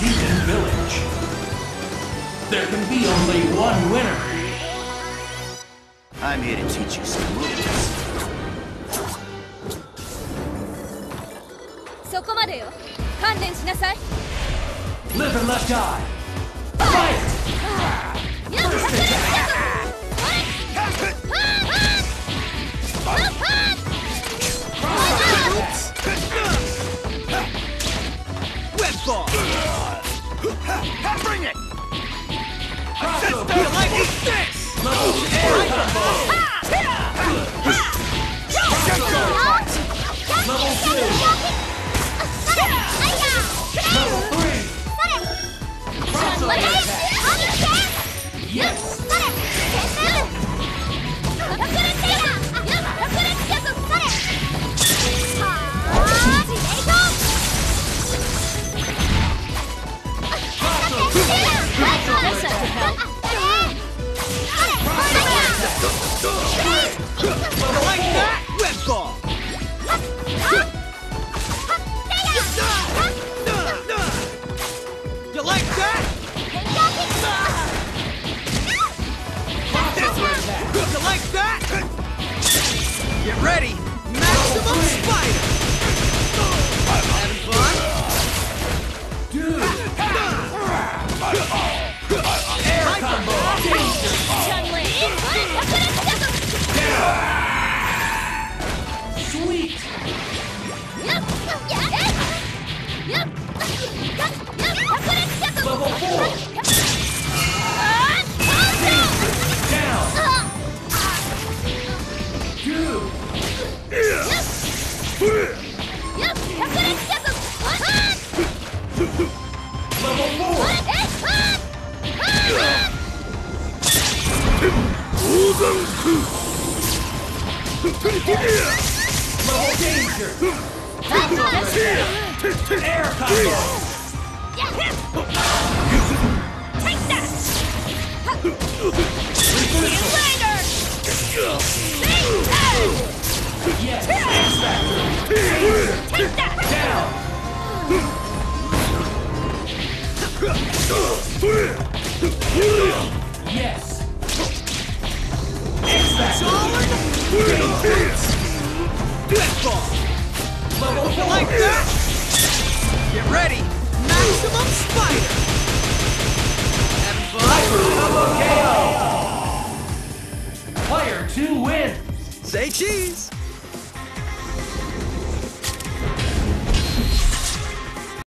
Demon Village. There can be only one winner. I'm here to teach you some moves. そこまでよ観念しなさい Live and let die. Fight! やっ First Bring it! You like that? Web ball! You like that? You like that? Get ready! Maximum Spider! Having fun? Dude. Level danger. Air combo. Yes. X Factor. Down. Yes. Web ball! Level You like that? Get ready! Maximum Spider! Having fun? Hyper KO. Player two wins. Say cheese!